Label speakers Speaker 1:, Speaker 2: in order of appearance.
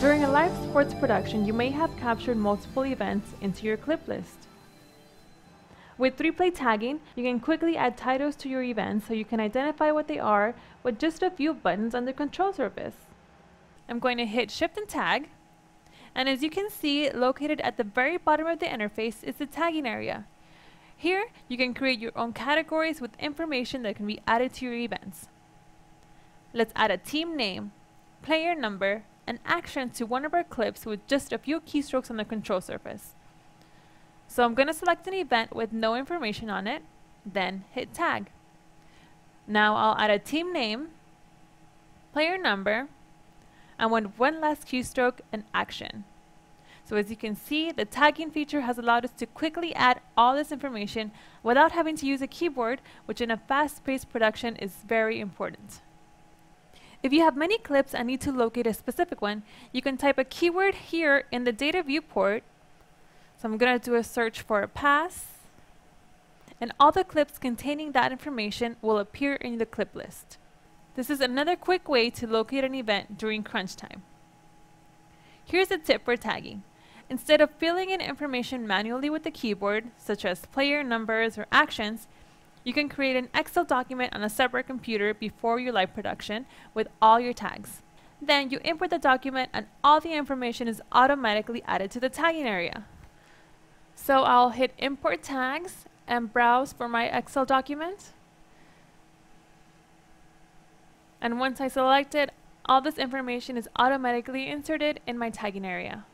Speaker 1: During a live sports production, you may have captured multiple events into your clip list. With 3Play tagging, you can quickly add titles to your events so you can identify what they are with just a few buttons on the control surface. I'm going to hit Shift and Tag, and as you can see, located at the very bottom of the interface is the tagging area. Here, you can create your own categories with information that can be added to your events. Let's add a team name, player number, and action to one of our clips with just a few keystrokes on the control surface. So I'm going to select an event with no information on it, then hit tag. Now I'll add a team name, player number, and one last keystroke, an action. So as you can see, the tagging feature has allowed us to quickly add all this information without having to use a keyboard, which in a fast-paced production is very important. If you have many clips and need to locate a specific one, you can type a keyword here in the data viewport. So I'm going to do a search for a pass. And all the clips containing that information will appear in the clip list. This is another quick way to locate an event during crunch time. Here's a tip for tagging. Instead of filling in information manually with the keyboard, such as player numbers or actions, you can create an Excel document on a separate computer before your live production with all your tags. Then you import the document and all the information is automatically added to the tagging area. So I'll hit import tags and browse for my Excel document. And once I select it, all this information is automatically inserted in my tagging area.